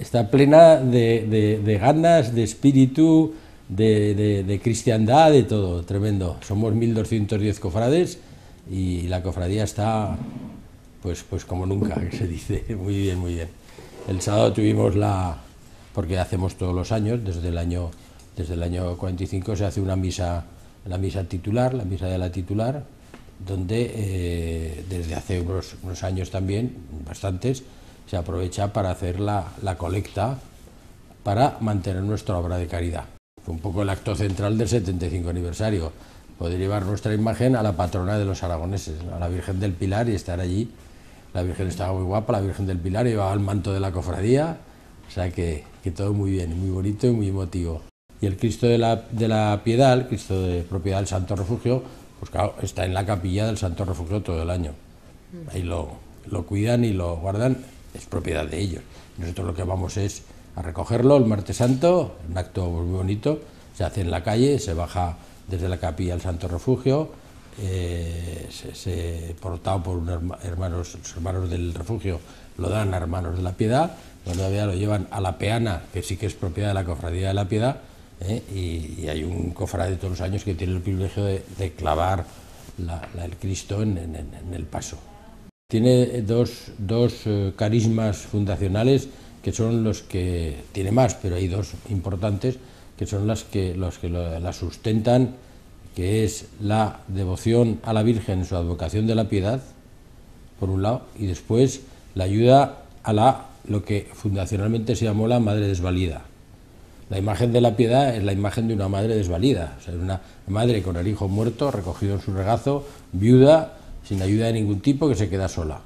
está plena de, ganas, de espíritu, de, de, cristiandad, de todo, tremendo. Somos 1.210 cofrades y la cofradía está, pues, pues como nunca, que se dice, muy bien, muy bien. El sábado tuvimos la, porque hacemos todos los años, desde el año, desde el año 45 se hace una misa, la misa titular, la misa de la titular, donde eh, desde hace unos, años también, bastantes, se aprovecha para hacer la, la, colecta para mantener nuestra obra de caridad. Fue un poco el acto central del 75 aniversario, poder llevar nuestra imagen a la patrona de los aragoneses, a la Virgen del Pilar y estar allí. La Virgen estaba muy guapa, la Virgen del Pilar llevaba el manto de la cofradía, o sea que, que todo muy bien, muy bonito y muy emotivo. Y el Cristo de la, de la Piedad, el Cristo de propiedad del Santo Refugio, pues claro, está en la capilla del Santo Refugio todo el año. Ahí lo, lo cuidan y lo guardan, es propiedad de ellos. Nosotros lo que vamos es a recogerlo el martes santo, un acto muy bonito, se hace en la calle, se baja desde la capilla al Santo Refugio, eh, se, portado por unos hermanos, los hermanos del refugio lo dan a hermanos de la piedad, todavía lo llevan a la peana, que sí que es propiedad de la cofradía de la piedad, ¿eh? y, hay un cofrade todos los años que tiene el privilegio de, clavar el Cristo en, el paso. Tiene dos, dos eh, carismas fundacionales que son los que, tiene más, pero hay dos importantes, que son las que, los que la sustentan, que es la devoción a la Virgen, su advocación de la piedad, por un lado, y después la ayuda a la, lo que fundacionalmente se llamó la Madre Desvalida. La imagen de la piedad es la imagen de una madre desvalida, o sea, una madre con el hijo muerto, recogido en su regazo, viuda, sin ayuda de ningún tipo, que se queda sola.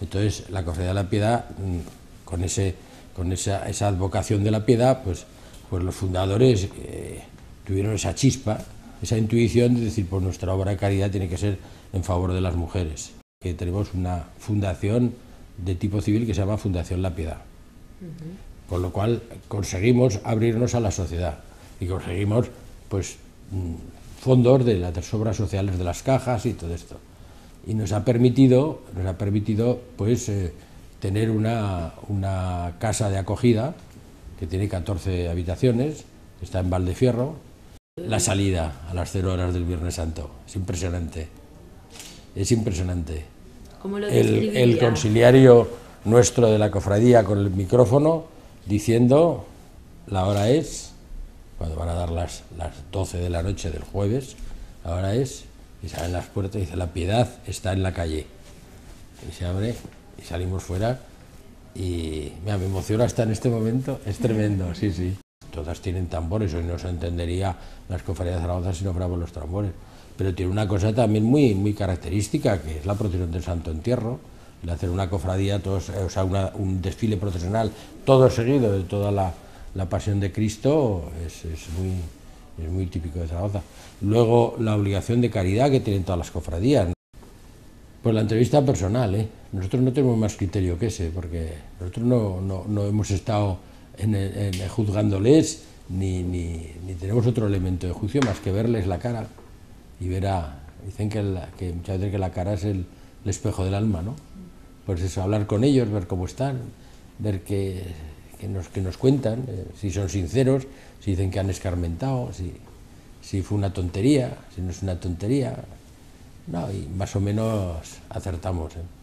Entonces, la cofradía de la piedad, mm, con, ese, con esa, esa advocación de la piedad, pues, pues los fundadores eh, tuvieron esa chispa, esa intuición de decir, pues nuestra obra de caridad tiene que ser en favor de las mujeres. Que tenemos una fundación de tipo civil que se llama Fundación La Piedad con lo cual conseguimos abrirnos a la sociedad y conseguimos pues mm, fondos de las obras sociales de las cajas y todo esto. Y nos ha permitido, nos ha permitido pues eh, tener una, una, casa de acogida que tiene 14 habitaciones, está en Valdefierro. La salida a las 0 horas del Viernes Santo, es impresionante, es impresionante. el, el conciliario nuestro de la cofradía con el micrófono diciendo la hora es, cuando van a dar las, las 12 de la noche del jueves, la hora es, y salen las puertas y dice, la piedad está en la calle. Y se abre y salimos fuera y mira, me emociona hasta en este momento, es tremendo, sí, sí. Todas tienen tambores, hoy no se entendería las cofradías de Zaragoza si no fuéramos los tambores. Pero tiene una cosa también muy, muy característica, que es la procesión del Santo Entierro, de hacer una cofradía, todos, o sea, un desfile procesional, todo seguido de toda la, la pasión de Cristo, es, es, muy, es muy típico de Zaragoza. Luego, la obligación de caridad que tienen todas las cofradías. Pues la entrevista personal, ¿eh? nosotros no tenemos más criterio que ese, porque nosotros no, no, no hemos estado en, juzgándoles, ni, ni, ni, tenemos otro elemento de juicio más que verles la cara y ver a... Dicen que, que muchas veces que la cara es el, el espejo del alma, ¿no? pues eso, hablar con ellos, ver cómo están, ver qué, nos, que nos cuentan, eh, si son sinceros, si dicen que han escarmentado, si, si fue una tontería, si no es una tontería. No, y más o menos acertamos. ¿eh?